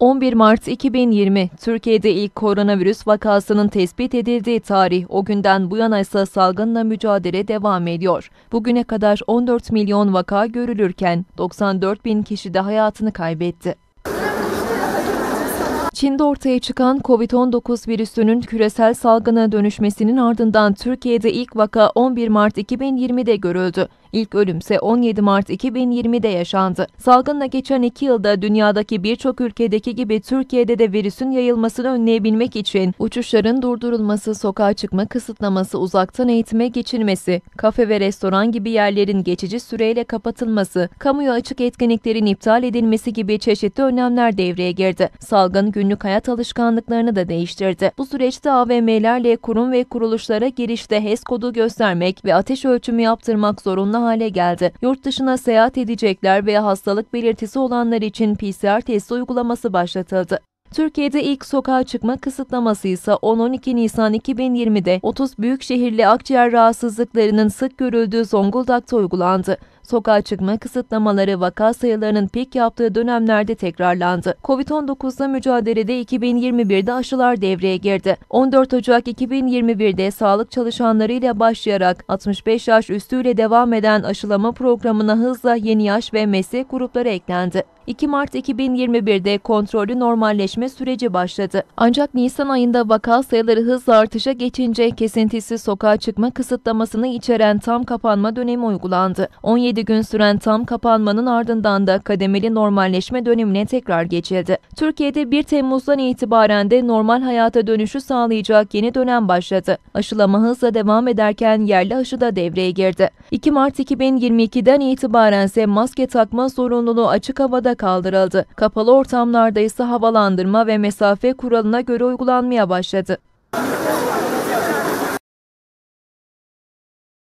11 Mart 2020 Türkiye'de ilk koronavirüs vakasının tespit edildiği tarih o günden bu yana ise salgınla mücadele devam ediyor. Bugüne kadar 14 milyon vaka görülürken 94 bin kişi de hayatını kaybetti. Çin'de ortaya çıkan COVID-19 virüsünün küresel salgına dönüşmesinin ardından Türkiye'de ilk vaka 11 Mart 2020'de görüldü. İlk ölümse 17 Mart 2020'de yaşandı. Salgınla geçen iki yılda dünyadaki birçok ülkedeki gibi Türkiye'de de virüsün yayılmasını önleyebilmek için uçuşların durdurulması, sokağa çıkma kısıtlaması, uzaktan eğitime geçilmesi, kafe ve restoran gibi yerlerin geçici süreyle kapatılması, kamuya açık etkinliklerin iptal edilmesi gibi çeşitli önlemler devreye girdi. Salgın günlük hayat alışkanlıklarını da değiştirdi. Bu süreçte AVM'lerle kurum ve kuruluşlara girişte HES kodu göstermek ve ateş ölçümü yaptırmak zorunlu hale geldi. Yurt dışına seyahat edecekler veya hastalık belirtisi olanlar için PCR testi uygulaması başlatıldı. Türkiye'de ilk sokağa çıkma kısıtlaması ise 10-12 Nisan 2020'de 30 büyük şehirli akciğer rahatsızlıklarının sık görüldüğü Zonguldak'ta uygulandı. Sokağa çıkma kısıtlamaları vaka sayılarının pik yaptığı dönemlerde tekrarlandı. Covid-19'la mücadelede 2021'de aşılar devreye girdi. 14 Ocak 2021'de sağlık çalışanlarıyla başlayarak 65 yaş üstüyle devam eden aşılama programına hızla yeni yaş ve meslek grupları eklendi. 2 Mart 2021'de kontrollü normalleşme süreci başladı. Ancak Nisan ayında vaka sayıları hızla artışa geçince kesintisiz sokağa çıkma kısıtlamasını içeren tam kapanma dönemi uygulandı. 17 gün süren tam kapanmanın ardından da kademeli normalleşme dönemine tekrar geçildi. Türkiye'de 1 Temmuz'dan itibaren de normal hayata dönüşü sağlayacak yeni dönem başladı. Aşılama hızla devam ederken yerli aşı da devreye girdi. 2 Mart 2022'den itibaren ise maske takma zorunluluğu açık havada kaldırıldı. Kapalı ortamlarda ise havalandırma ve mesafe kuralına göre uygulanmaya başladı.